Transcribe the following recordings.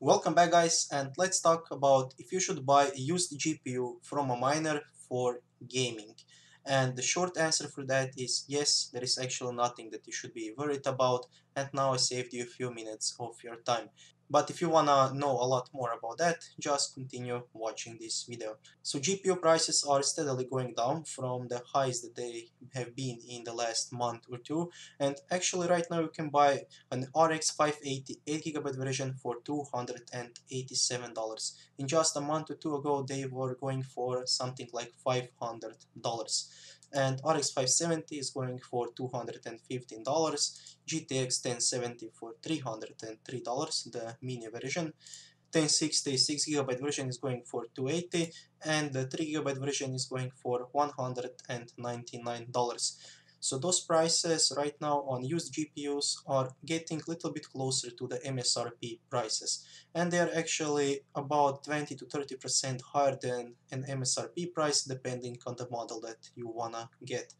Welcome back guys and let's talk about if you should buy a used GPU from a miner for gaming. And the short answer for that is yes, there is actually nothing that you should be worried about and now I saved you a few minutes of your time. But if you wanna know a lot more about that, just continue watching this video. So GPU prices are steadily going down from the highs that they have been in the last month or two. And actually right now you can buy an RX 580 8GB version for $287. In just a month or two ago they were going for something like $500 and RX 570 is going for $215, GTX 1070 for $303, the mini version, 1060 6GB version is going for 280 and the 3GB version is going for $199. So those prices right now on used GPUs are getting a little bit closer to the MSRP prices and they are actually about 20 to 30% higher than an MSRP price depending on the model that you wanna get.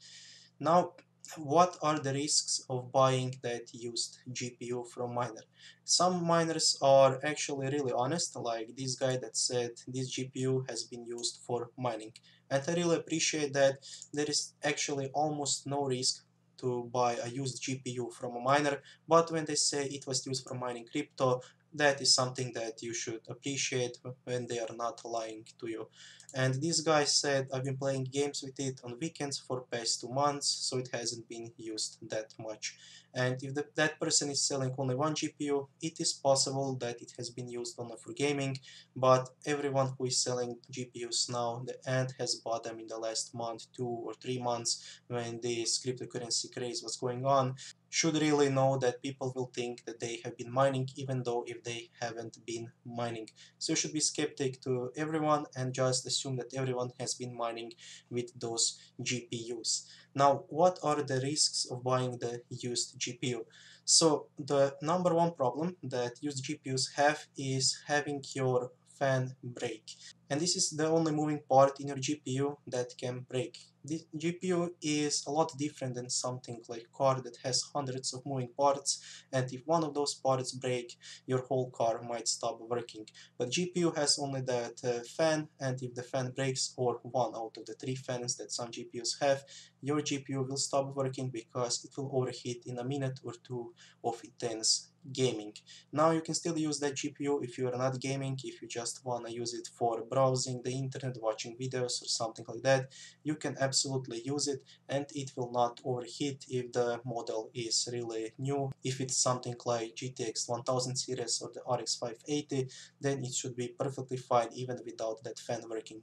Now what are the risks of buying that used GPU from miner? Some miners are actually really honest, like this guy that said this GPU has been used for mining. And I really appreciate that there is actually almost no risk to buy a used GPU from a miner, but when they say it was used for mining crypto, that is something that you should appreciate when they are not lying to you. And this guy said, I've been playing games with it on weekends for past two months, so it hasn't been used that much. And if the, that person is selling only one GPU, it is possible that it has been used only for gaming, but everyone who is selling GPUs now the and has bought them in the last month, two or three months when this cryptocurrency craze was going on, should really know that people will think that they have been mining even though if they haven't been mining. So you should be skeptic to everyone and just assume that everyone has been mining with those GPUs. Now, what are the risks of buying the used GPU? So the number one problem that used GPUs have is having your fan break. And this is the only moving part in your GPU that can break. The GPU is a lot different than something like car that has hundreds of moving parts and if one of those parts break, your whole car might stop working. But GPU has only that uh, fan and if the fan breaks or one out of the three fans that some GPUs have, your GPU will stop working because it will overheat in a minute or two of intense gaming. Now you can still use that GPU if you are not gaming, if you just want to use it for browsing the internet, watching videos or something like that, you can absolutely use it and it will not overheat if the model is really new. If it's something like GTX 1000 series or the RX 580, then it should be perfectly fine even without that fan working.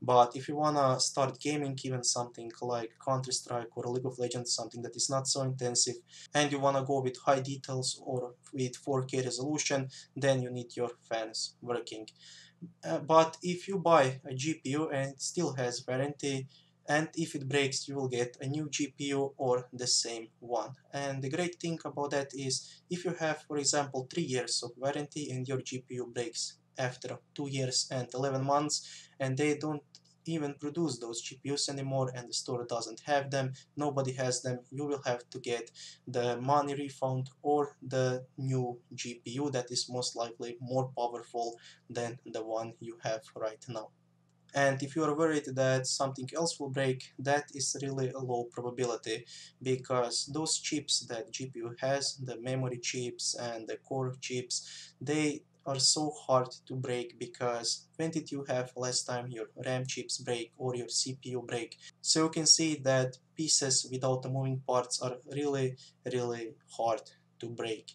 But if you wanna start gaming, even something like Counter-Strike or League of Legends, something that is not so intensive, and you wanna go with high details or with 4K resolution, then you need your fans working. Uh, but if you buy a GPU and it still has warranty, and if it breaks you will get a new GPU or the same one. And the great thing about that is if you have for example 3 years of warranty and your GPU breaks after 2 years and 11 months and they don't even produce those GPUs anymore and the store doesn't have them, nobody has them, you will have to get the money refund or the new GPU that is most likely more powerful than the one you have right now. And if you are worried that something else will break, that is really a low probability because those chips that GPU has, the memory chips and the core chips, they are so hard to break because when did you have last time your RAM chips break or your CPU break? So you can see that pieces without the moving parts are really really hard to break.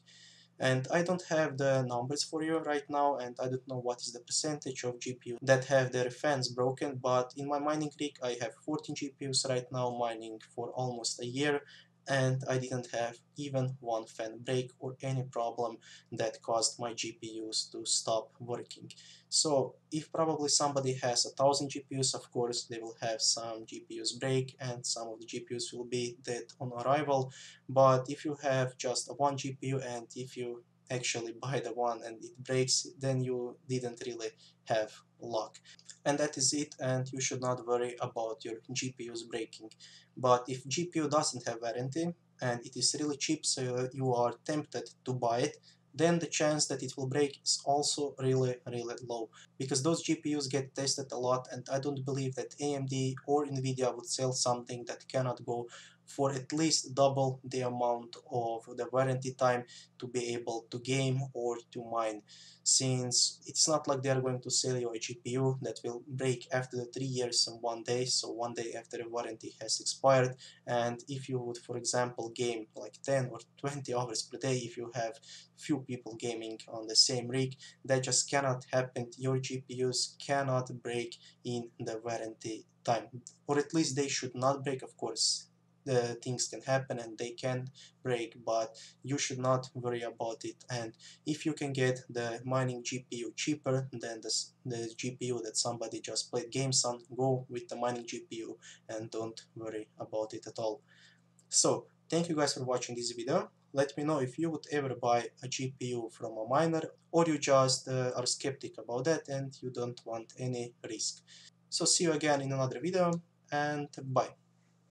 And I don't have the numbers for you right now and I don't know what is the percentage of GPU that have their fans broken but in my mining rig I have 14 GPUs right now mining for almost a year and I didn't have even one fan break or any problem that caused my GPUs to stop working. So if probably somebody has a thousand GPUs, of course they will have some GPUs break and some of the GPUs will be dead on arrival. But if you have just one GPU and if you actually buy the one and it breaks, then you didn't really have luck. And that is it and you should not worry about your GPUs breaking. But if GPU doesn't have warranty and it is really cheap so you are tempted to buy it, then the chance that it will break is also really really low because those GPUs get tested a lot and I don't believe that AMD or Nvidia would sell something that cannot go for at least double the amount of the warranty time to be able to game or to mine. Since it's not like they're going to sell you a GPU that will break after three years and one day so one day after the warranty has expired. And if you would for example game like 10 or 20 hours per day if you have few people gaming on the same rig that just cannot happen. Your GPUs cannot break in the warranty time. Or at least they should not break of course the things can happen and they can break but you should not worry about it. And if you can get the mining GPU cheaper than the, the GPU that somebody just played games on go with the mining GPU and don't worry about it at all. So thank you guys for watching this video. Let me know if you would ever buy a GPU from a miner or you just uh, are skeptic about that and you don't want any risk. So see you again in another video and bye